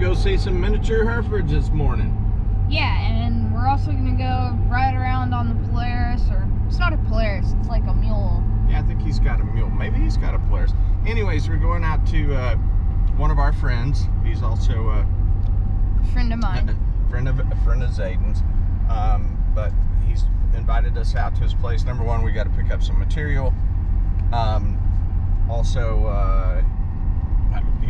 go see some miniature Herefords this morning. Yeah, and we're also gonna go ride around on the Polaris, or it's not a Polaris, it's like a mule. Yeah, I think he's got a mule. Maybe he's got a Polaris. Anyways, we're going out to uh, one of our friends. He's also a Friend of mine. friend of a friend of Zayden's. Um, but he's invited us out to his place. Number one, we got to pick up some material. Um, also, uh,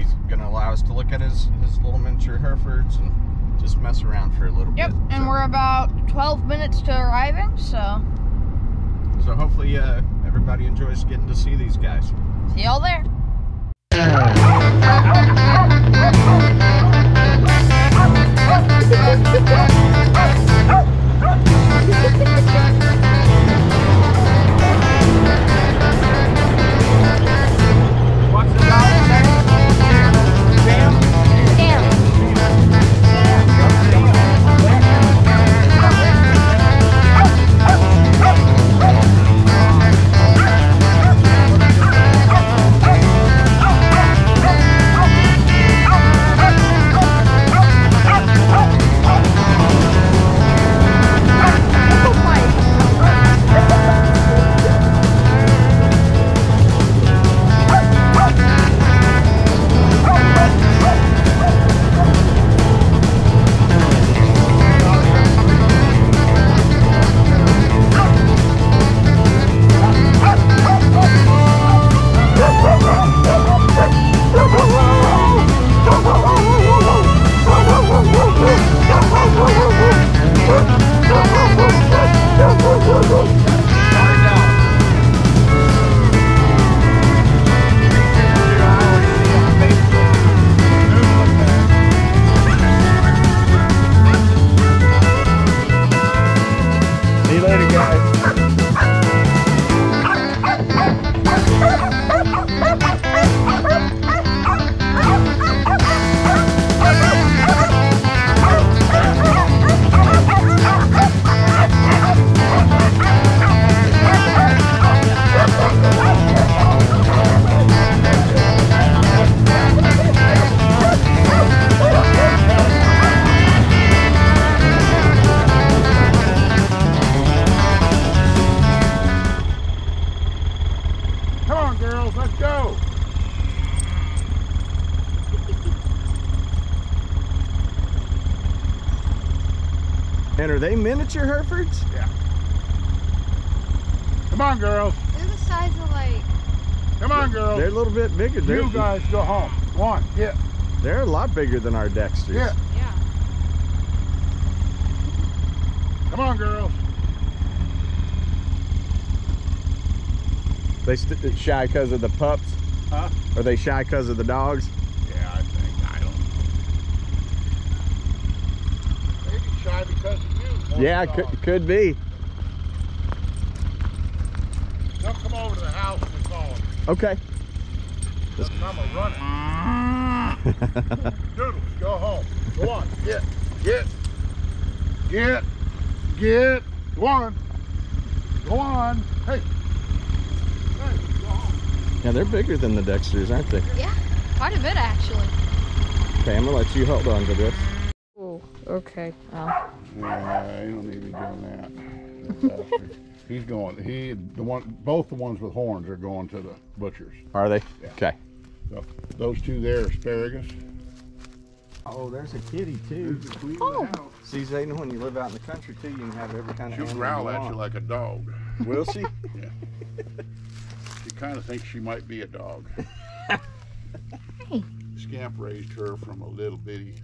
he's going to allow us to look at his, his little miniature Herefords and just mess around for a little Yep, bit. Yep, and So- we're about 12 minutes to arriving, so So hopefully uh, everybody enjoys getting to see these guys. see y'all there. miniature Herefords? Come on, girls. They're the size of like. Come on, girls. They're a little bit bigger. They're, you guys go home. Come on, get, they're a lot bigger than our Dexters. get. Yeah. Come on, girls. They st- shy because of the pups? Huh? Are they shy because of the dogs? Yeah, I think. I don't know. Maybe shy because of you. more yeah, than could, could be. They'll come over to the house and call them. Okay. They'll come a running. Doodles, go home. Go on, get, get, get, get. Go on. Go on. Hey. Hey, go home. Yeah, they're bigger than the Dexters, aren't they? Yeah, quite a bit actually. Okay, I'm gonna let you hold on to this. Okay. Oh. Yeah, you don't need to be doing that. He's going. He the one. Both the ones with horns are going to the butchers. Are they? Yeah. Okay. So those two there, asparagus. Oh, there's a kitty too. Oh. See, Zayden, when you live out in the country too, you can have every kind of She'll animal growl at you like a dog. Will she? Yeah. She kind of thinks she might be a dog. Hey. Scamp raised her from a little bitty.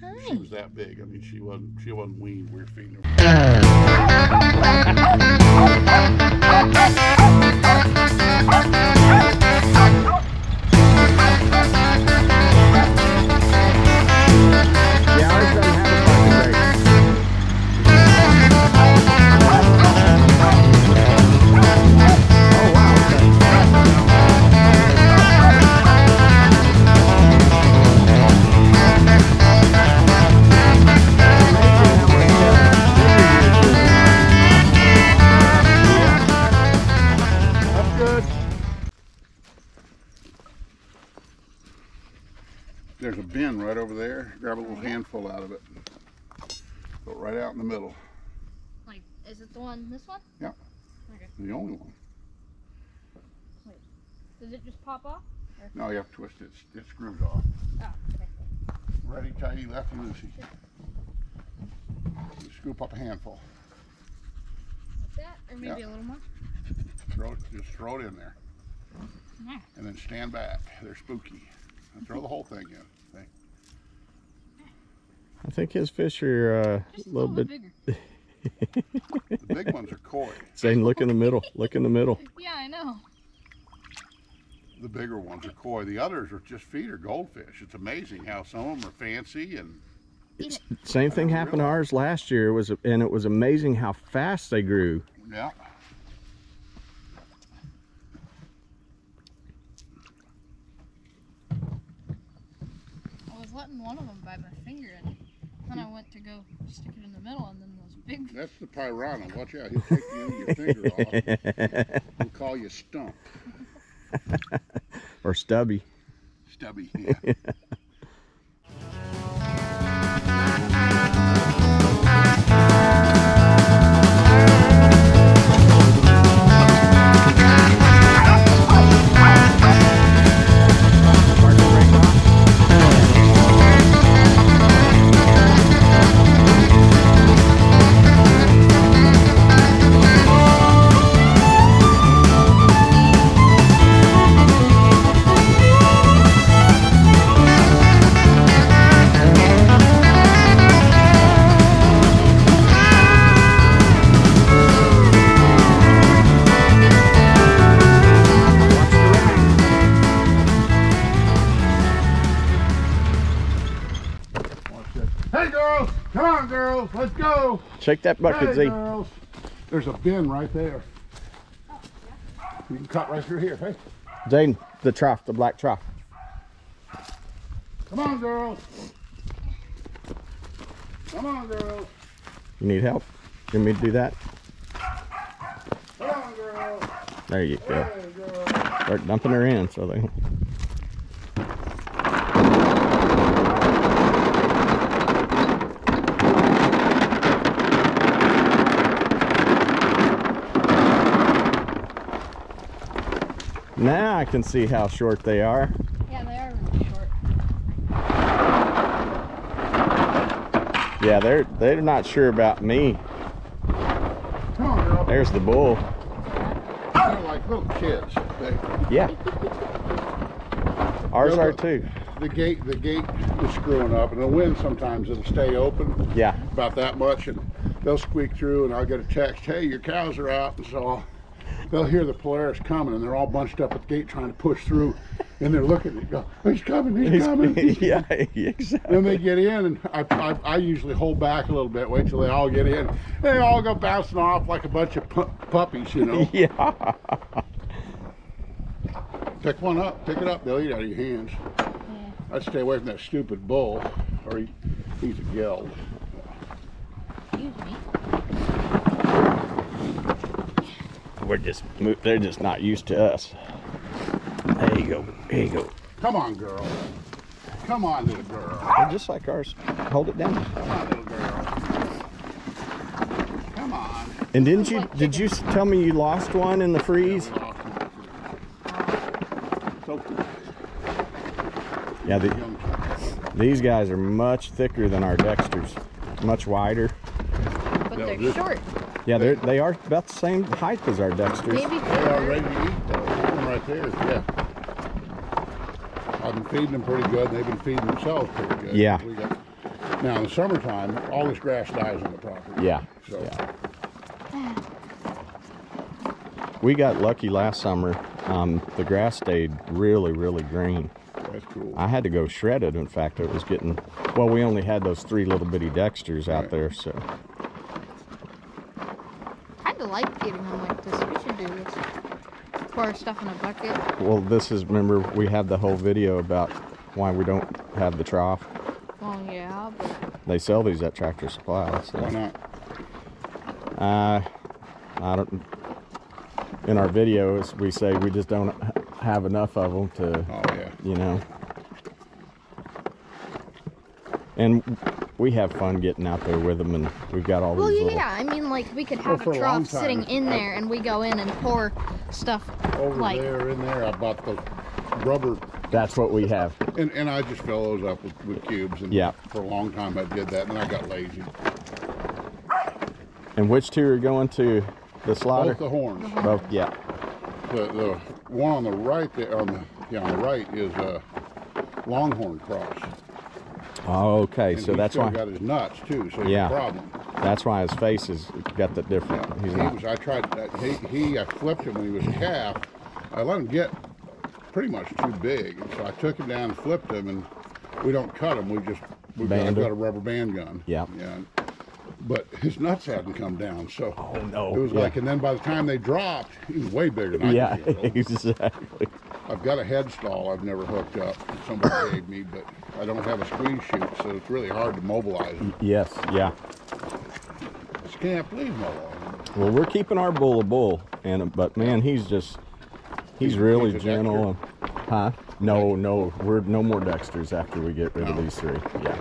She was that big. I mean, she wasn't. She wasn't weaned. We were feeding her. Over there. Grab a little handful out of it. Go right out in the middle. Like, is it the one, this one? Yeah. Okay. The only one. Wait, Does it just pop off? No, you have to twist it. It screws off. Oh, okay. Ready, tighty, lefty, loosey. Scoop up a handful. Like that, or maybe a little more? Throw it, just throw it in there. Yeah. And then stand back. They're spooky. And throw the whole thing in. See? I think his fish are uh, Just a little bit. bigger. The big ones are koi. Saying, look in the middle. Look in the middle. Yeah, I know. The bigger ones are koi. The others are just feeder goldfish. It's amazing how some of them are fancy and Same thing I happened to ours last year. It was, and it was amazing how fast they grew. yeah. I was letting one of them bite my finger, and then I went to go stick it in the middle, and then those big. That's the piranha. Watch out. He'll take the end of your finger off. He'll call you stump. or stubby. Stubby. Yeah. Hey girls! Come on girls! Let's go! Shake that bucket, Hey Z. girls! There's a bin right there. You can cut right through here. Hey, Zane, the trough, the black trough. come on girls! Come on girls! You need help? You want me to do that? Come on girls! There you go. Hey! Start dumping her in so they. Now I can see how short they are. Yeah, they are really short. Yeah, they're they're not sure about me. Come on girls! There's the bull. They're like little kids. They, Yeah. Ours Yeah, are too. the gate the gate is screwing up and the wind sometimes it'll stay open Yeah. about that much and they'll squeak through and I'll get a text, hey your cows are out and so I'll, they'll hear the Polaris coming and they're all bunched up at the gate trying to push through and they're looking and go, he's coming, he's coming. yeah, exactly. Then they get in, and I, I, I usually hold back a little bit, wait till they all get in. They all go bouncing off like a bunch of pu- puppies, you know. Yeah. Pick one up, pick it up, they'll eat out of your hands. I'd stay away from that stupid bull, or he, he's a geld. Excuse me. We're just they're just not used to us. There you go. There you go. Come on, girl. Come on, little girl. They're just like ours. Hold it down. Come on, little girl. Come on. And didn't you did you tell me you lost one in the freeze? Yeah, the, these guys are much thicker than our Dexters. Much wider. But they're short. Yeah, they're they are about the same height as our Dexters. Maybe They are ready to eat though. One right there, yeah. I've been feeding them pretty good. They've been feeding themselves pretty good. Yeah. Got, now in the summertime, all this grass dies on the property. Yeah. So Yeah. We got lucky last summer. Um, the grass stayed really, really green. that's cool. I had to go shred it. In fact, it was getting. Well, we only had those three little bitty Dexters out Right. there, so I kinda like feeding them like this. We should do this. Pour stuff in a bucket. Well, this is remember we had the whole video about why we don't have the trough. Well, yeah, but They sell these at Tractor Supply. So, Why not? uh, I don't. In our videos, we say we just don't have enough of them to, Oh yeah. you know. And we have fun getting out there with them, and we've got all Well, these little. yeah. I mean, like we could oh, have for a a trough sitting time, in I- there, and we go in and pour stuff Over like. there, in there, I bought the rubber, That's what we have. and, and I just fill those up with, with cubes. And Yeah. For a long time, I did that, and I got lazy. And which two are going to the slaughter? Both the horns. Both, yeah. The the one on the right there, on the yeah, on the right is a Longhorn cross. Oh, okay. And So that's why. got his nuts too, so Yeah. problem. That's why his face has got that different. He's He not. was, I tried, that- he, he, I flipped him when he was a calf. I let him get pretty much too big. And so I took him down and flipped him and we don't cut him. We just, we've got, got a rubber band gun. Yeah. Yeah. But his nuts hadn't come down. So Oh, no. it was Yeah. like, and then by the time they dropped, he was way bigger than I Yeah, exactly. I've got a head stall I've never hooked up. that Somebody gave me, but I don't have a squeeze chute, so it's really hard to mobilize him. Yes, yeah. Just can't believe mobilizing. Well, we're keeping our bull a bull, and but man, he's just he's He's- really he's gentle. And, huh? No, no, we're no more Dexters after we get rid of these three. Yeah.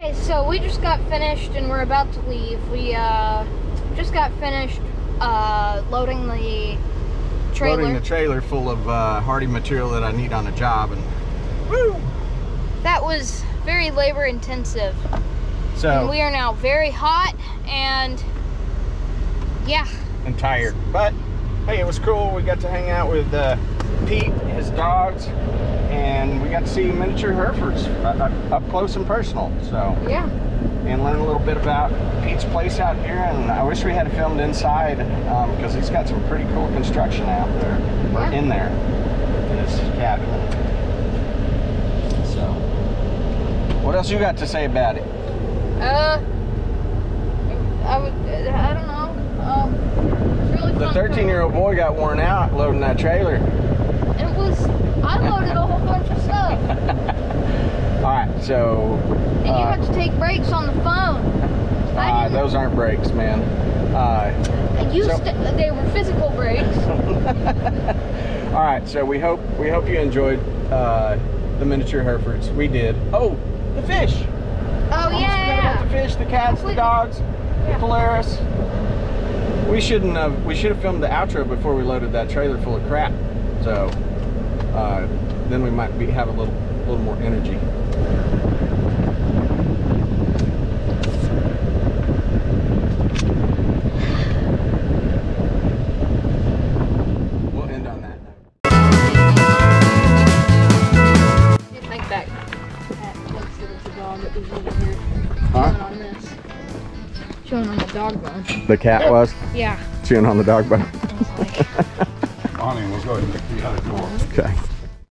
Okay, so we just got finished and we're about to leave. We uh, just got finished uh, loading the trailer. Loading the trailer full of uh, Hardie material that I need on a job, and woo! that was very labor intensive. So And we are now very hot and yeah. and tired, but hey, it was cool. We got to hang out with uh, Pete, his dogs, and we got to see miniature Herefords uh, uh, up close and personal. So. Yeah. And learn a little bit about Pete's place out here. And I wish we had filmed inside because he's got some pretty cool construction out there, Yeah. in there, in his cabin. So, what else you got to say about it? Uh, I would. I don't know. Um, really The 13 year old boy got worn out loading that trailer. Was. I loaded a whole bunch of stuff, All right, so and you uh, had to take breaks on the phone. uh, those aren't breaks, man. Uh, you so- they were physical breaks. All right, so we hope we hope you enjoyed uh, the miniature Herefords. We did. Oh, the fish. Oh Almost yeah, about. The fish, the cats, the dogs, the Polaris. We shouldn't have. We should have filmed the outro before we loaded that trailer full of crap. So uh, then we might be have a little, little more energy. We'll end on that. Think back. That looks like it's a dog that was over here. Huh? Chewing on this. Chewing on the dog bone. The cat was Yeah. chewing on the dog bone. I was like, Bonnie, we'll go ahead and get the other door. Okay.